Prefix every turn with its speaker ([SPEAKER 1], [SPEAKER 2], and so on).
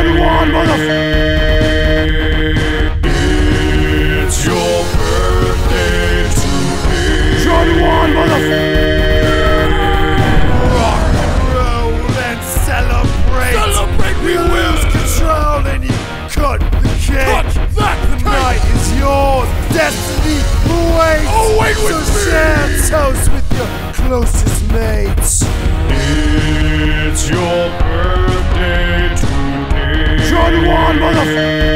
[SPEAKER 1] Junwon, motherfucker.
[SPEAKER 2] It's your birthday today.
[SPEAKER 1] John Juan, motherfucker.
[SPEAKER 3] Rock and roll and celebrate.
[SPEAKER 2] Celebrate we
[SPEAKER 3] You
[SPEAKER 2] will.
[SPEAKER 3] lose control and you cut the cake.
[SPEAKER 2] Cut that
[SPEAKER 3] the
[SPEAKER 2] cake.
[SPEAKER 3] night is yours. Destiny awaits.
[SPEAKER 2] Oh, wait with
[SPEAKER 3] so
[SPEAKER 2] me.
[SPEAKER 3] share toast with
[SPEAKER 1] Juan, motherfucker.